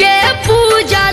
के पूजा